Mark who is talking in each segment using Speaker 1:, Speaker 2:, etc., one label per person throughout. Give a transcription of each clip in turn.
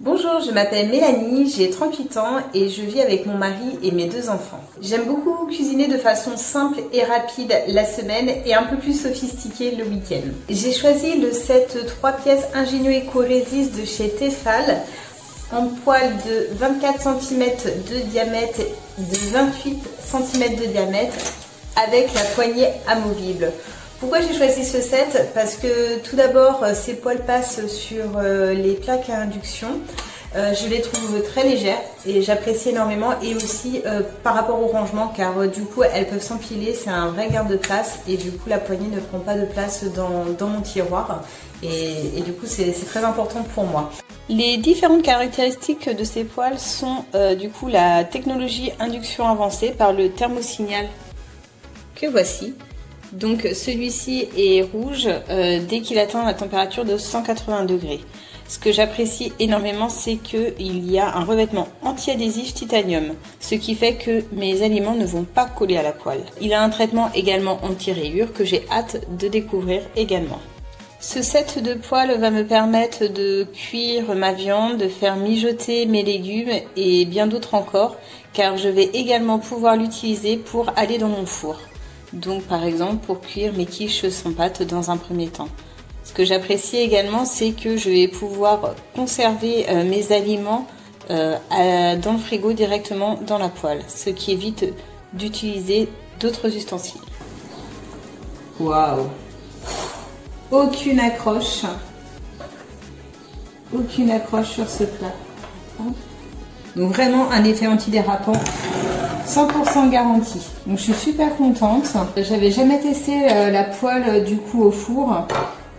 Speaker 1: Bonjour, je m'appelle Mélanie, j'ai 38 ans et je vis avec mon mari et mes deux enfants. J'aime beaucoup cuisiner de façon simple et rapide la semaine et un peu plus sophistiquée le week-end. J'ai choisi le set 3 pièces Ingénieux Eco Resist de chez Tefal en poêle de 24 cm de diamètre de 28 cm de diamètre avec la poignée amovible. Pourquoi j'ai choisi ce set Parce que tout d'abord, euh, ces poils passent sur euh, les plaques à induction. Euh, je les trouve très légères et j'apprécie énormément. Et aussi par rapport au rangement car du coup elles peuvent s'empiler, c'est un vrai garde-place et du coup la poignée ne prend pas de place dans, mon tiroir. Et, du coup c'est très important pour moi. Les différentes caractéristiques de ces poils sont du coup la technologie induction avancée par le thermosignal. Que voici donc celui-ci est rouge euh, dès qu'il atteint la température de 180 degrés. Ce que j'apprécie énormément, c'est qu'il y a un revêtement anti-adhésif titanium, ce qui fait que mes aliments ne vont pas coller à la poêle. Il a un traitement également anti-rayures que j'ai hâte de découvrir également. Ce set de poêle va me permettre de cuire ma viande, de faire mijoter mes légumes et bien d'autres encore, car je vais également pouvoir l'utiliser pour aller dans mon four. Donc par exemple pour cuire mes quiches sans pâte dans un premier temps. Ce que j'apprécie également c'est que je vais pouvoir conserver euh, mes aliments euh, dans le frigo directement dans la poêle, ce qui évite d'utiliser d'autres ustensiles. Waouh Aucune accroche. Aucune accroche sur ce plat. Donc vraiment un effet antidérapant 100% garantie. Donc je suis super contente. J'avais jamais testé euh, la poêle euh, du coup au four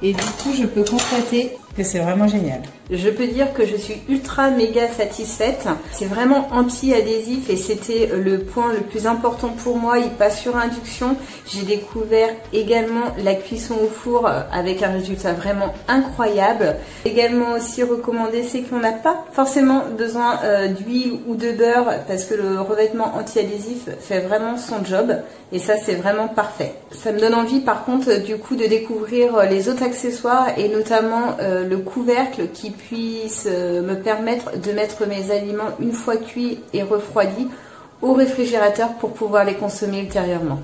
Speaker 1: et du coup je peux constater c'est vraiment génial. Je peux dire que je suis ultra méga satisfaite. C'est vraiment anti-adhésif et c'était le point le plus important pour moi. Il passe sur induction. J'ai découvert également la cuisson au four avec un résultat vraiment incroyable. Également aussi recommandé, c'est qu'on n'a pas forcément besoin euh, d'huile ou de beurre parce que le revêtement anti-adhésif fait vraiment son job et ça c'est vraiment parfait. Ça me donne envie par contre du coup de découvrir les autres accessoires et notamment euh, le couvercle qui puisse euh, me permettre de mettre mes aliments une fois cuits et refroidis au réfrigérateur pour pouvoir les consommer ultérieurement.